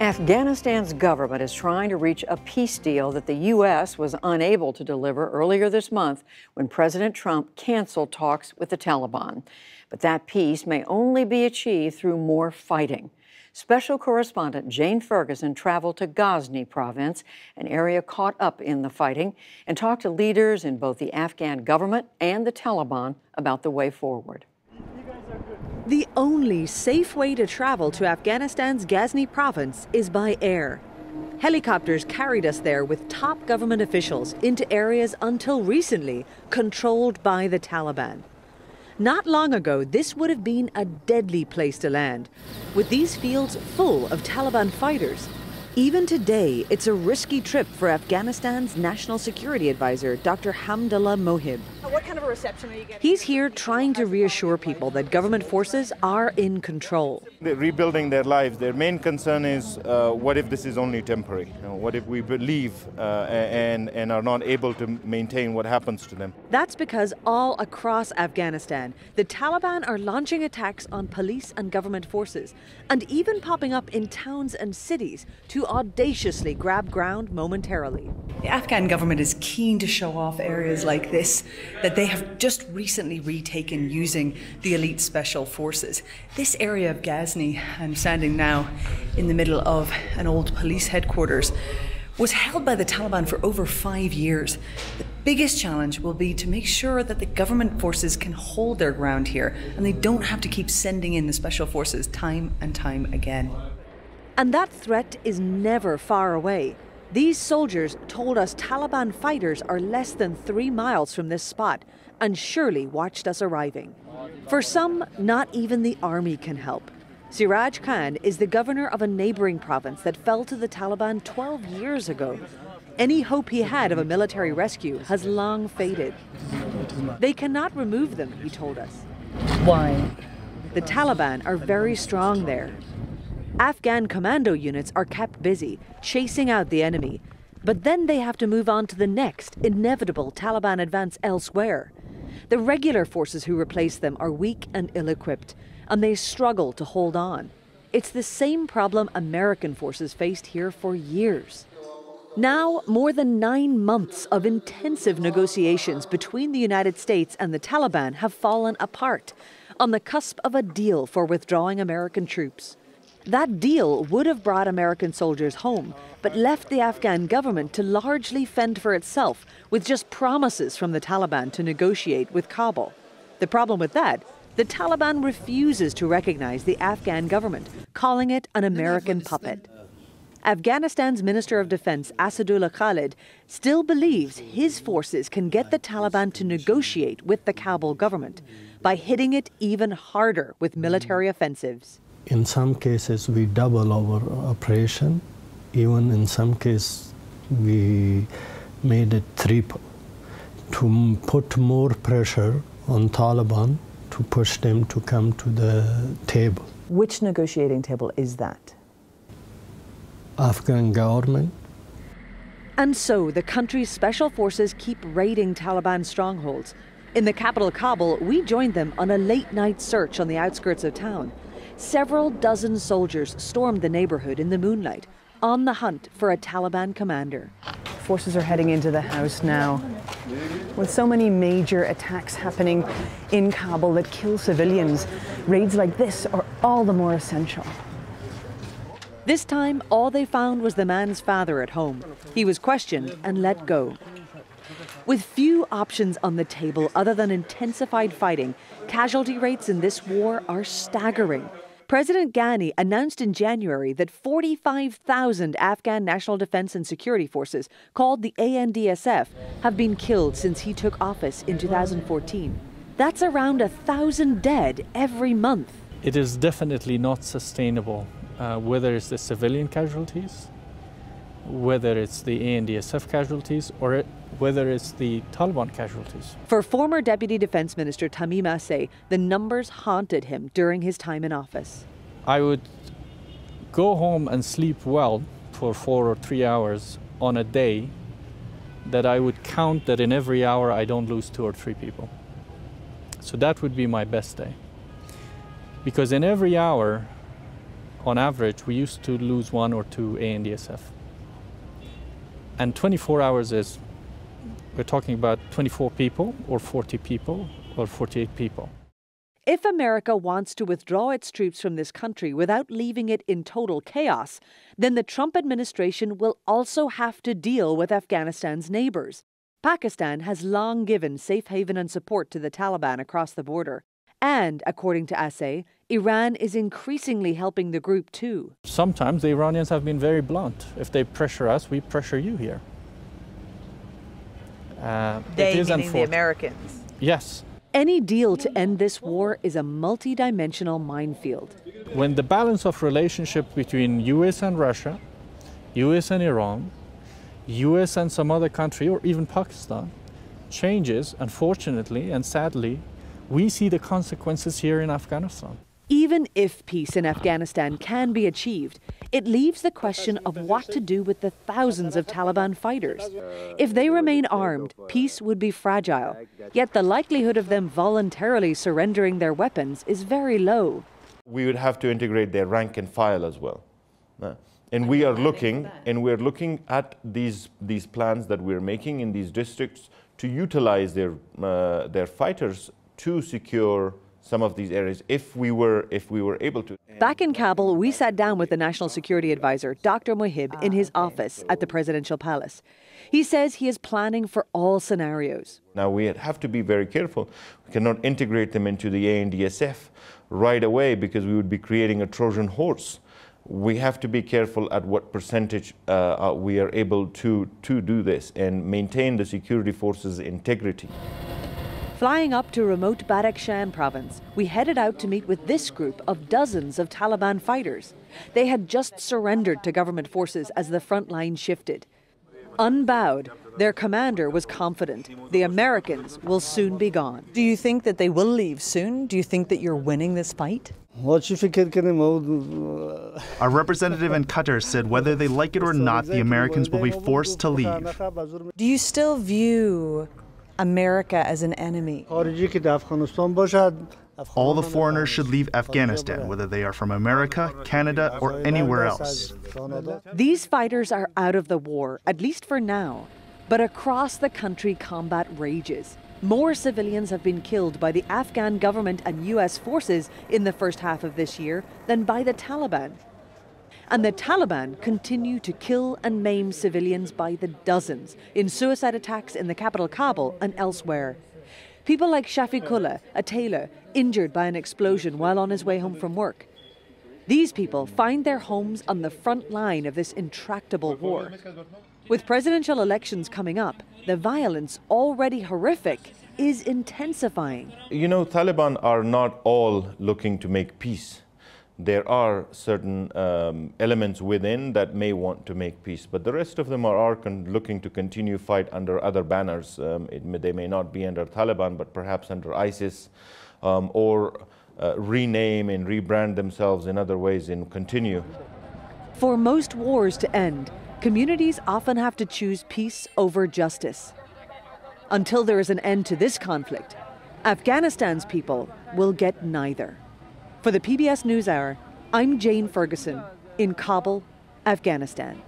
Afghanistan's government is trying to reach a peace deal that the U.S. was unable to deliver earlier this month when President Trump canceled talks with the Taliban. But that peace may only be achieved through more fighting. Special correspondent Jane Ferguson traveled to Ghazni province, an area caught up in the fighting, and talked to leaders in both the Afghan government and the Taliban about the way forward. The only safe way to travel to Afghanistan's Ghazni province is by air. Helicopters carried us there with top government officials into areas until recently controlled by the Taliban. Not long ago, this would have been a deadly place to land, with these fields full of Taliban fighters. Even today, it's a risky trip for Afghanistan's national security advisor, Dr. Hamdullah Mohib. What kind of a reception are you getting? He's here trying to reassure people that government forces are in control. They're rebuilding their lives. Their main concern is uh, what if this is only temporary? You know, what if we leave uh, and, and are not able to maintain what happens to them? That's because all across Afghanistan, the Taliban are launching attacks on police and government forces, and even popping up in towns and cities to audaciously grab ground momentarily. The Afghan government is keen to show off areas like this that they have just recently retaken using the elite special forces. This area of Ghazni, I'm standing now in the middle of an old police headquarters, was held by the Taliban for over five years. The biggest challenge will be to make sure that the government forces can hold their ground here and they don't have to keep sending in the special forces time and time again. And that threat is never far away. These soldiers told us Taliban fighters are less than three miles from this spot and surely watched us arriving. For some, not even the army can help. Siraj Khan is the governor of a neighboring province that fell to the Taliban 12 years ago. Any hope he had of a military rescue has long faded. They cannot remove them, he told us. Why? The Taliban are very strong there. Afghan commando units are kept busy, chasing out the enemy. But then they have to move on to the next inevitable Taliban advance elsewhere. The regular forces who replace them are weak and ill equipped, and they struggle to hold on. It's the same problem American forces faced here for years. Now, more than nine months of intensive negotiations between the United States and the Taliban have fallen apart on the cusp of a deal for withdrawing American troops. That deal would have brought American soldiers home, but left the Afghan government to largely fend for itself with just promises from the Taliban to negotiate with Kabul. The problem with that, the Taliban refuses to recognize the Afghan government, calling it an American puppet. Afghanistan's Minister of Defense, Asadullah Khalid, still believes his forces can get the Taliban to negotiate with the Kabul government by hitting it even harder with military offensives. In some cases, we double our operation. Even in some cases, we made it triple to put more pressure on Taliban to push them to come to the table. Which negotiating table is that? Afghan government. And so the country's special forces keep raiding Taliban strongholds. In the capital, Kabul, we joined them on a late night search on the outskirts of town. Several dozen soldiers stormed the neighborhood in the moonlight on the hunt for a Taliban commander. Forces are heading into the house now. With so many major attacks happening in Kabul that kill civilians, raids like this are all the more essential. This time, all they found was the man's father at home. He was questioned and let go. With few options on the table other than intensified fighting, casualty rates in this war are staggering. President Ghani announced in January that 45,000 Afghan National Defense and Security Forces, called the ANDSF, have been killed since he took office in 2014. That's around a thousand dead every month. It is definitely not sustainable, uh, whether it's the civilian casualties, whether it's the ANDSF casualties, or whether it's the Taliban casualties. For former Deputy Defense Minister Tamim Asey, the numbers haunted him during his time in office. I would go home and sleep well for four or three hours on a day that I would count that in every hour I don't lose two or three people. So that would be my best day. Because in every hour, on average, we used to lose one or two ANDSF. And 24 hours is, we're talking about 24 people or 40 people or 48 people. If America wants to withdraw its troops from this country without leaving it in total chaos, then the Trump administration will also have to deal with Afghanistan's neighbors. Pakistan has long given safe haven and support to the Taliban across the border. And, according to Asey, Iran is increasingly helping the group too. Sometimes the Iranians have been very blunt. If they pressure us, we pressure you here. Uh, they, meaning the Americans. Yes. Any deal to end this war is a multidimensional minefield. When the balance of relationship between US and Russia, US and Iran, US and some other country or even Pakistan changes, unfortunately and sadly, we see the consequences here in Afghanistan. Even if peace in Afghanistan can be achieved, it leaves the question of what to do with the thousands of Taliban fighters. If they remain armed, peace would be fragile. Yet the likelihood of them voluntarily surrendering their weapons is very low. We would have to integrate their rank and file as well. And we are looking, and we're looking at these, these plans that we're making in these districts to utilize their, uh, their fighters to secure some of these areas if we were if we were able to. Back in Kabul, we sat down with the National Security Advisor, Dr. Mohib, in his office at the presidential palace. He says he is planning for all scenarios. Now we have to be very careful. We cannot integrate them into the ANDSF right away because we would be creating a Trojan horse. We have to be careful at what percentage uh, uh we are able to, to do this and maintain the security forces' integrity. Flying up to remote Badakhshan province, we headed out to meet with this group of dozens of Taliban fighters. They had just surrendered to government forces as the front line shifted. Unbowed, their commander was confident the Americans will soon be gone. Do you think that they will leave soon? Do you think that you're winning this fight? Our representative in Qatar said whether they like it or not, the Americans will be forced to leave. Do you still view America as an enemy. All the foreigners should leave Afghanistan, whether they are from America, Canada, or anywhere else. These fighters are out of the war, at least for now. But across the country, combat rages. More civilians have been killed by the Afghan government and U.S. forces in the first half of this year than by the Taliban and the Taliban continue to kill and maim civilians by the dozens in suicide attacks in the capital Kabul and elsewhere. People like Shafiqullah, a tailor, injured by an explosion while on his way home from work. These people find their homes on the front line of this intractable war. With presidential elections coming up, the violence, already horrific, is intensifying. You know, Taliban are not all looking to make peace there are certain um, elements within that may want to make peace, but the rest of them are, are looking to continue fight under other banners. Um, may, they may not be under Taliban, but perhaps under ISIS, um, or uh, rename and rebrand themselves in other ways and continue. For most wars to end, communities often have to choose peace over justice. Until there is an end to this conflict, Afghanistan's people will get neither. For the PBS NewsHour, I'm Jane Ferguson in Kabul, Afghanistan.